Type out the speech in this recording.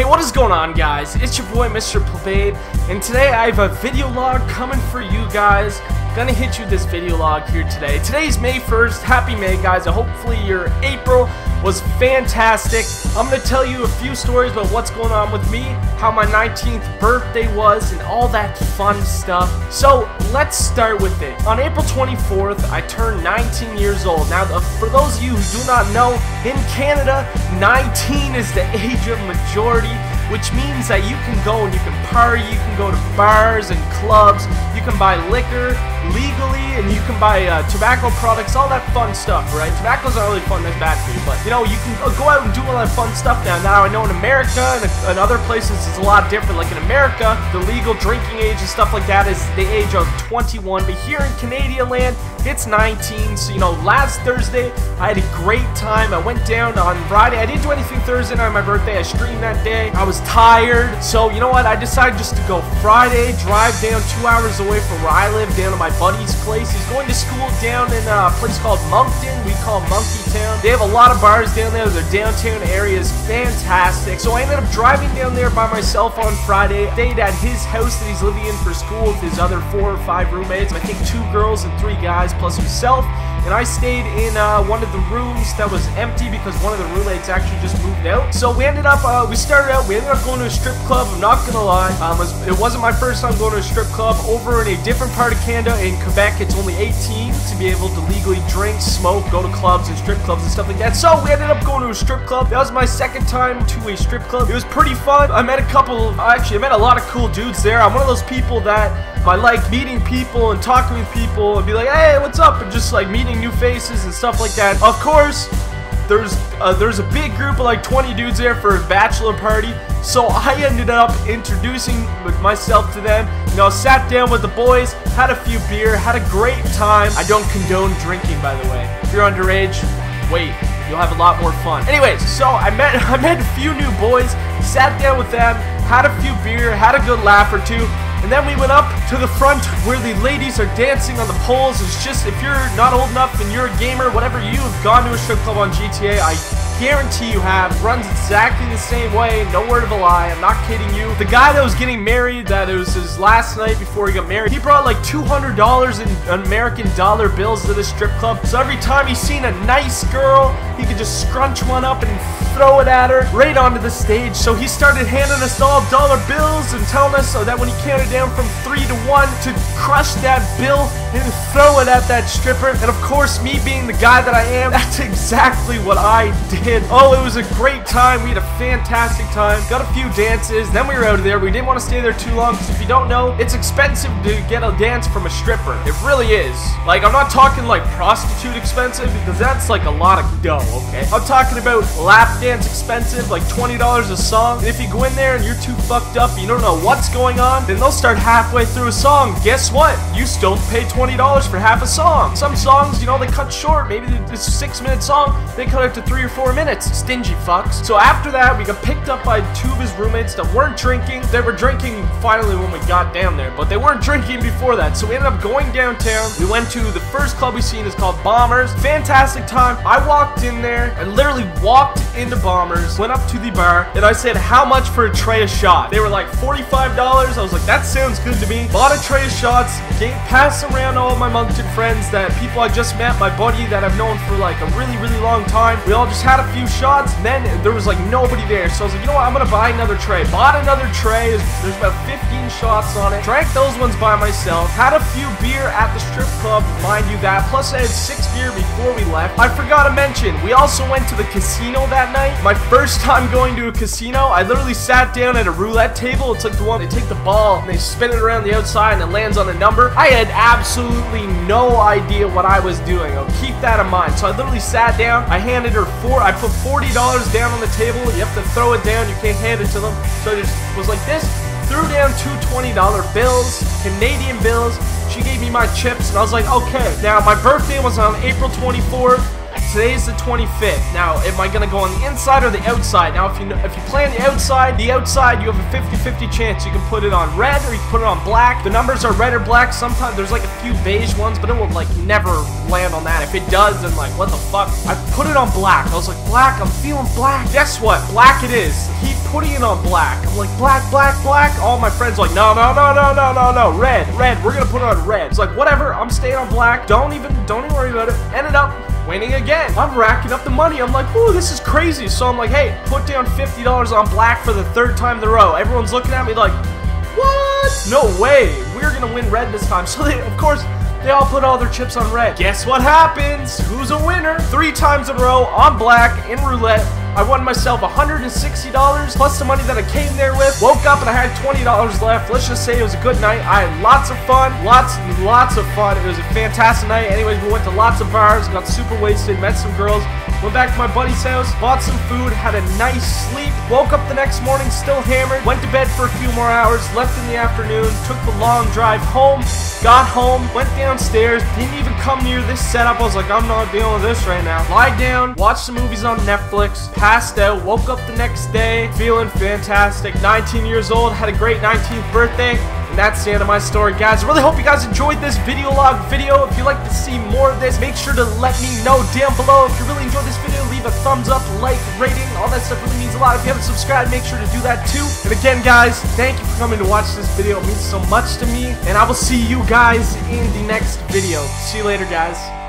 Hey, what is going on, guys? It's your boy, Mr. Plebabe, and today I have a video log coming for you guys. Gonna hit you this video log here today. Today's May 1st. Happy May, guys. Hopefully your April was fantastic. I'm gonna tell you a few stories about what's going on with me, how my 19th birthday was, and all that fun stuff. So let's start with it. On April 24th, I turned 19 years old. Now, uh, for those of you who do not know, in Canada, 19 is the age of majority which means that you can go and you can party, you can go to bars and clubs, you can buy liquor legally, and you can buy uh, tobacco products, all that fun stuff, right? Tobacco's not really fun, that's bad for you, but you know, you can go out and do all that fun stuff now. Now, I know in America and, other places it's a lot different. Like in America, the legal drinking age and stuff like that is the age of 21, but here in Canadian land, it's 19. So, you know, last Thursday, I had a great time. I went down on Friday. I didn't do anything Thursday night on my birthday. I streamed that day. I was tired. So, you know what? I decided just to go Friday, drive down two hours away from where I live, down to my buddy's place. He's going to school down in a place called Moncton. We call Monkey Town. They have a lot of bars down there. Their downtown area is fantastic. So I ended up driving down there by myself on Friday. Stayed at his house that he's living in for school with his other four or five roommates. I think two girls and three guys plus himself and I stayed in uh, one of the rooms that was empty because one of the roommates actually just moved out. So we ended up, uh, we started out, we ended up going to a strip club, I'm not gonna lie. Um, it wasn't my first time going to a strip club. Over in a different part of Canada, in Quebec, it's only 18 to be able to legally drink, smoke, go to clubs and strip clubs and stuff like that. So we ended up going to a strip club. That was my second time to a strip club. It was pretty fun. I met a couple, actually I met a lot of cool dudes there. I'm one of those people that I like meeting people and talking with people and be like, hey, what's up? And just like meeting new faces and stuff like that. Of course, there's uh, there's a big group of like 20 dudes there for a bachelor party. So I ended up introducing myself to them. You know, sat down with the boys, had a few beer, had a great time. I don't condone drinking, by the way. If you're underage, wait. You'll have a lot more fun. Anyways, so I met I met a few new boys, sat down with them, had a few beer, had a good laugh or two, and then we went up to the front where the ladies are dancing on the poles. It's just, if you're not old enough and you're a gamer, whatever, you have gone to a strip club on GTA, I guarantee you have. Runs exactly the same way, no word of a lie, I'm not kidding you. The guy that was getting married, that it was his last night before he got married, he brought like $200 in American dollar bills to the strip club. So every time he seen a nice girl, he could just scrunch one up and throw it at her right onto the stage. So he started handing us all dollar bills and telling us so that when he counted down from three to one to crush that bill and throw it at that stripper. And of course, me being the guy that I am, that's exactly what I did. Oh, it was a great time. We had a fantastic time. Got a few dances. Then we were out of there. We didn't want to stay there too long because if you don't know, it's expensive to get a dance from a stripper. It really is. Like, I'm not talking like prostitute expensive because that's like a lot of dough, okay? I'm talking about lap dance expensive, like $20 a song. And if you go in there and you're too fucked up, you don't know what's going on, then they'll start halfway through a song. Guess what? You still pay $20 for half a song. Some songs, you know, they cut short. Maybe it's a six minute song, they cut it to three or four minutes stingy fucks. So after that, we got picked up by two of his roommates that weren't drinking. They were drinking finally when we got down there, but they weren't drinking before that. So we ended up going downtown. We went to the first club we seen is called Bombers. Fantastic time. I walked in there. I literally walked into Bombers, went up to the bar, and I said, how much for a tray of shots? They were like $45. I was like, that sounds good to me. Bought a tray of shots, gave, passed around all my Moncton friends that people I just met, my buddy that I've known for like a really, really long time. We all just had a few shots, then there was like nobody there. So I was like, you know what, I'm gonna buy another tray. Bought another tray, there's about 15 shots on it. Drank those ones by myself. Had a few beer at the strip club, mind you that. Plus I had six beer before we left. I forgot to mention, we also went to the casino that night. My first time going to a casino, I literally sat down at a roulette table. It's like the one, they take the ball and they spin it around the outside and it lands on a number. I had absolutely no idea what I was doing. I'll keep that in mind. So I literally sat down, I handed her four, I put $40 down on the table. You have to throw it down. You can't hand it to them. So it just was like this. Threw down two $20 bills, Canadian bills. She gave me my chips, and I was like, okay. Now, my birthday was on April 24th. Today's the 25th. Now, am I gonna go on the inside or the outside? Now, if you if you play on the outside, the outside you have a 50-50 chance. You can put it on red or you can put it on black. The numbers are red or black. Sometimes there's like a few beige ones, but it will like never land on that. If it does, then like what the fuck? I put it on black. I was like, black. I'm feeling black. Guess what? Black it is. He putting it on black. I'm like, black, black, black. All my friends like, no, no, no, no, no, no, no, red, red. We're gonna put it on red. It's like whatever. I'm staying on black. Don't even, don't even worry about it. Ended up winning again. I'm racking up the money. I'm like, ooh, this is crazy. So I'm like, hey, put down $50 on black for the third time in a row. Everyone's looking at me like, what? No way. We're going to win red this time. So they, of course, they all put all their chips on red. Guess what happens? Who's a winner? Three times in a row on black in roulette. I won myself $160 plus the money that I came there with. Woke up and I had $20 left. Let's just say it was a good night. I had lots of fun. Lots, and lots of fun. It was a fantastic night. Anyways, we went to lots of bars, got super wasted, met some girls. Went back to my buddy's house, bought some food, had a nice sleep. Woke up the next morning still hammered. Went to bed for a few more hours, left in the afternoon, took the long drive home. Got home, went downstairs, didn't even come near this setup. I was like, I'm not dealing with this right now. Lied down, watched some movies on Netflix, passed out, woke up the next day, feeling fantastic. 19 years old, had a great 19th birthday. And that's the end of my story, guys. I really hope you guys enjoyed this video log video. If you'd like to see more of this, make sure to let me know down below. If you really enjoyed this video, leave a thumbs up, like, rating. All that stuff really means a lot. If you haven't subscribed, make sure to do that too. And again, guys, thank you for coming to watch this video. It means so much to me. And I will see you guys in the next video. See you later, guys.